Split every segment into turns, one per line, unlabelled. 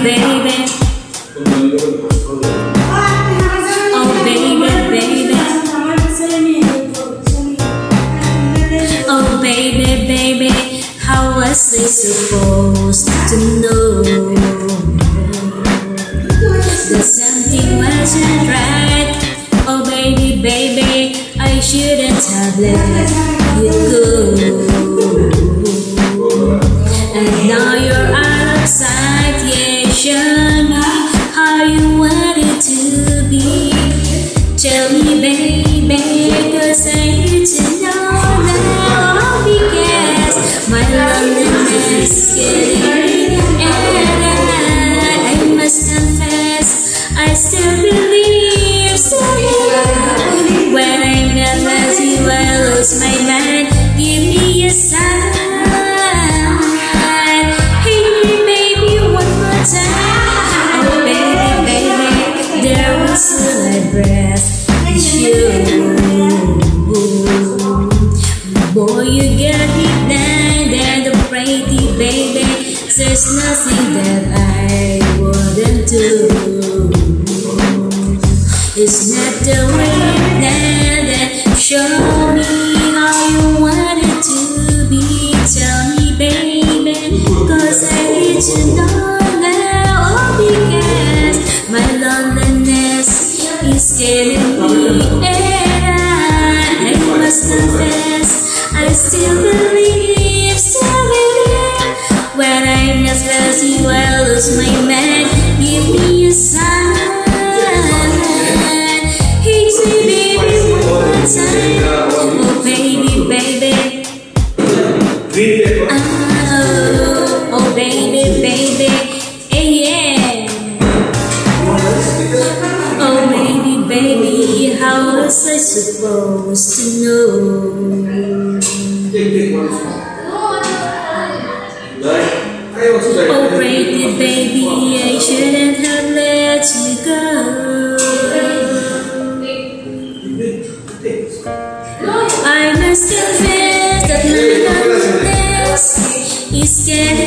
Oh, oh, was I supposed to know that something wasn't right? Oh, baby, baby. I shouldn't have let you go. And now you're out of sight, yeah, show me how you want it to be. Tell me, baby, cause I need to know now. Because my loneliness is getting and I must confess, I still believe so. When I'm not with you, I lose my mind. Give me a sign. A breath. It's you. Still believe, still believe. When I'm not with you, I lose my mind. Give me a sign. Hey, baby, one time. Was I supposed to know? Oh, pretty baby, I shouldn't have let you go. I must confess that my loneliness is getting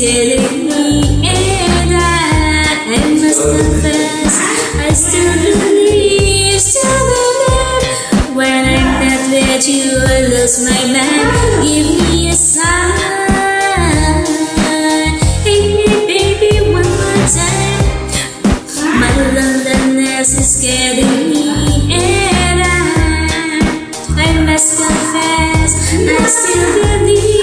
is me, and I, I must confess, I still believe, still believe. When I'm not with you, I lose my mind. Give me a sign. Hey, baby, one more time. My loneliness is getting me, and I, I must confess, I still believe.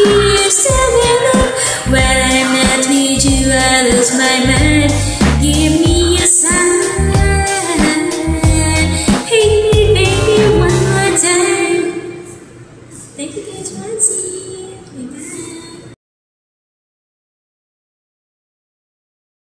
Thank you guys for watching. Bye bye.